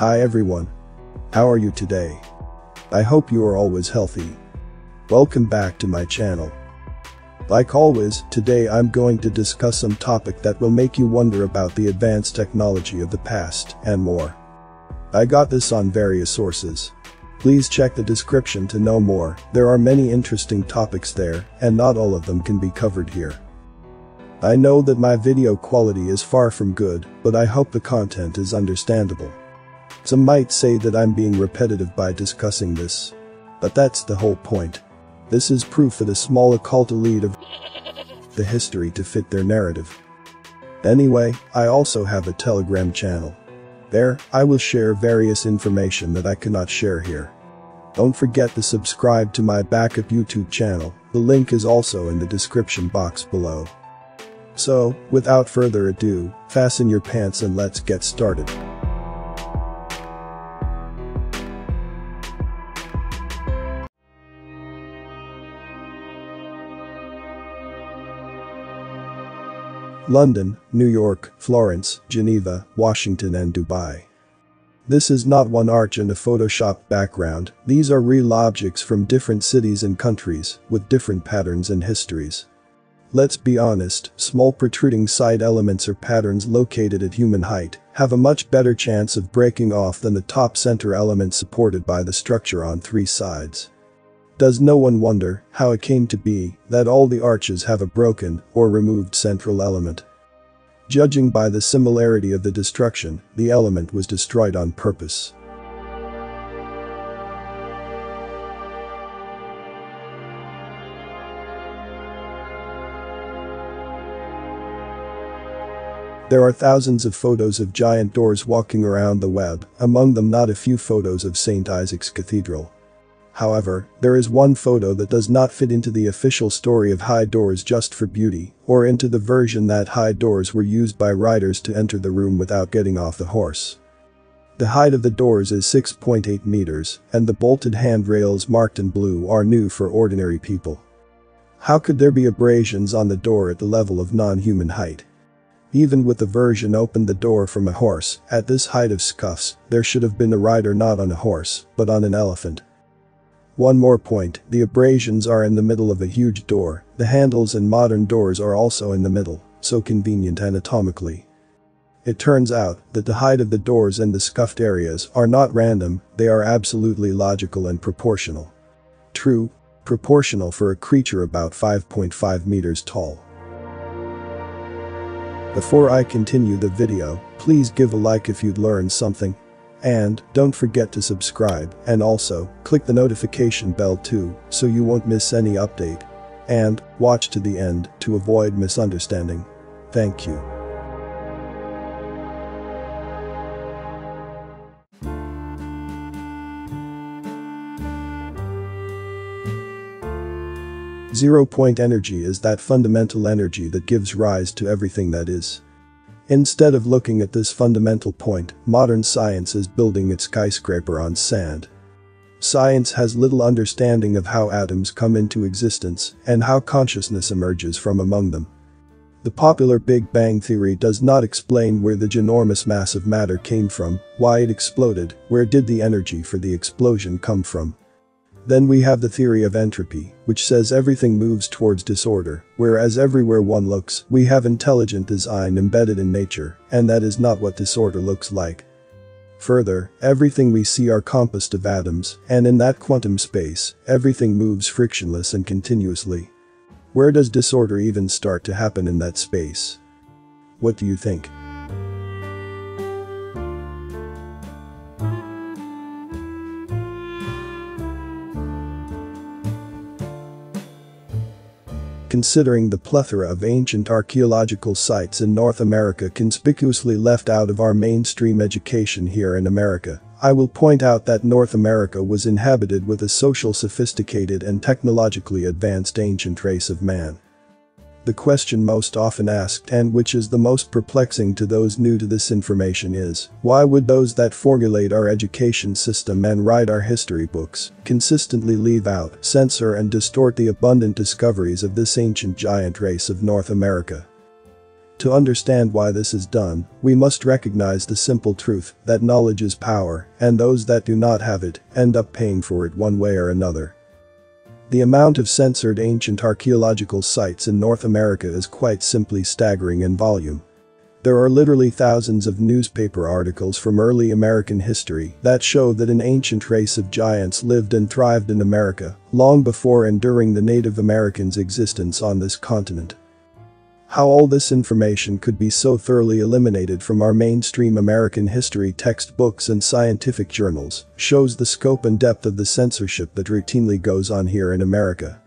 Hi everyone. How are you today? I hope you are always healthy. Welcome back to my channel. Like always, today I'm going to discuss some topic that will make you wonder about the advanced technology of the past and more. I got this on various sources. Please check the description to know more, there are many interesting topics there and not all of them can be covered here. I know that my video quality is far from good, but I hope the content is understandable. Some might say that I'm being repetitive by discussing this. But that's the whole point. This is proof that a small occult elite of the history to fit their narrative. Anyway, I also have a telegram channel. There, I will share various information that I cannot share here. Don't forget to subscribe to my backup YouTube channel, the link is also in the description box below. So, without further ado, fasten your pants and let's get started. London, New York, Florence, Geneva, Washington and Dubai. This is not one arch in a Photoshop background, these are real objects from different cities and countries, with different patterns and histories. Let's be honest, small protruding side elements or patterns located at human height have a much better chance of breaking off than the top center element supported by the structure on three sides. Does no one wonder how it came to be that all the arches have a broken or removed central element? Judging by the similarity of the destruction, the element was destroyed on purpose. There are thousands of photos of giant doors walking around the web, among them not a few photos of St. Isaac's Cathedral. However, there is one photo that does not fit into the official story of high doors just for beauty, or into the version that high doors were used by riders to enter the room without getting off the horse. The height of the doors is 6.8 meters, and the bolted handrails marked in blue are new for ordinary people. How could there be abrasions on the door at the level of non-human height? Even with the version opened the door from a horse, at this height of scuffs, there should have been a rider not on a horse, but on an elephant. One more point, the abrasions are in the middle of a huge door, the handles in modern doors are also in the middle, so convenient anatomically. It turns out that the height of the doors and the scuffed areas are not random, they are absolutely logical and proportional. True, proportional for a creature about 5.5 meters tall. Before I continue the video, please give a like if you'd learned something and don't forget to subscribe and also click the notification bell too so you won't miss any update. And watch to the end to avoid misunderstanding. Thank you. Zero-point energy is that fundamental energy that gives rise to everything that is. Instead of looking at this fundamental point, modern science is building its skyscraper on sand. Science has little understanding of how atoms come into existence and how consciousness emerges from among them. The popular Big Bang theory does not explain where the ginormous mass of matter came from, why it exploded, where did the energy for the explosion come from. Then we have the theory of entropy, which says everything moves towards disorder, whereas everywhere one looks, we have intelligent design embedded in nature, and that is not what disorder looks like. Further, everything we see are composed of atoms, and in that quantum space, everything moves frictionless and continuously. Where does disorder even start to happen in that space? What do you think? Considering the plethora of ancient archaeological sites in North America conspicuously left out of our mainstream education here in America. I will point out that North America was inhabited with a social sophisticated and technologically advanced ancient race of man. The question most often asked and which is the most perplexing to those new to this information is, why would those that formulate our education system and write our history books consistently leave out, censor and distort the abundant discoveries of this ancient giant race of North America? To understand why this is done, we must recognize the simple truth that knowledge is power, and those that do not have it end up paying for it one way or another. The amount of censored ancient archaeological sites in North America is quite simply staggering in volume. There are literally thousands of newspaper articles from early American history that show that an ancient race of giants lived and thrived in America long before and during the Native Americans' existence on this continent. How all this information could be so thoroughly eliminated from our mainstream American history textbooks and scientific journals shows the scope and depth of the censorship that routinely goes on here in America.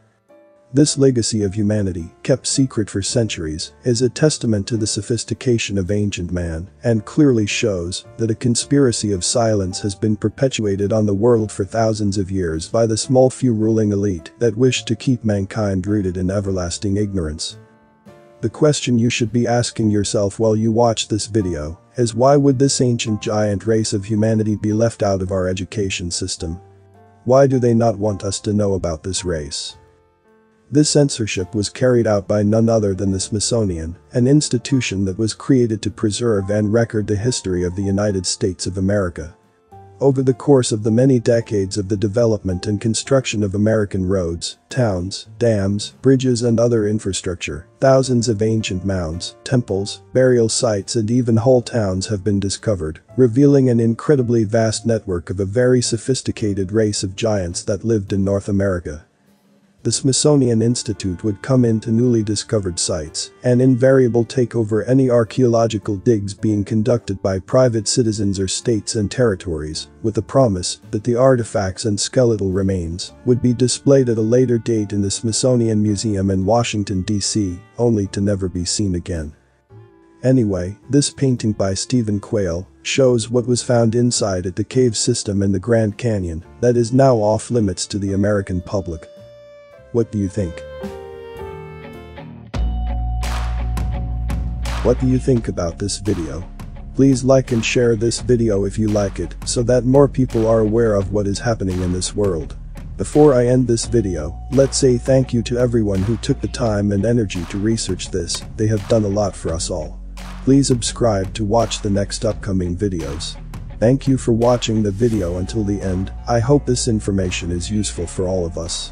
This legacy of humanity, kept secret for centuries, is a testament to the sophistication of ancient man and clearly shows that a conspiracy of silence has been perpetuated on the world for thousands of years by the small few ruling elite that wish to keep mankind rooted in everlasting ignorance. The question you should be asking yourself while you watch this video is why would this ancient giant race of humanity be left out of our education system? Why do they not want us to know about this race? This censorship was carried out by none other than the Smithsonian, an institution that was created to preserve and record the history of the United States of America. Over the course of the many decades of the development and construction of American roads, towns, dams, bridges and other infrastructure, thousands of ancient mounds, temples, burial sites and even whole towns have been discovered, revealing an incredibly vast network of a very sophisticated race of giants that lived in North America the Smithsonian Institute would come into newly discovered sites and invariably take over any archaeological digs being conducted by private citizens or states and territories, with the promise that the artifacts and skeletal remains would be displayed at a later date in the Smithsonian Museum in Washington, D.C., only to never be seen again. Anyway, this painting by Stephen Quayle shows what was found inside at the cave system in the Grand Canyon that is now off limits to the American public. What do you think? What do you think about this video? Please like and share this video if you like it so that more people are aware of what is happening in this world. Before I end this video, let's say thank you to everyone who took the time and energy to research this, they have done a lot for us all. Please subscribe to watch the next upcoming videos. Thank you for watching the video until the end, I hope this information is useful for all of us.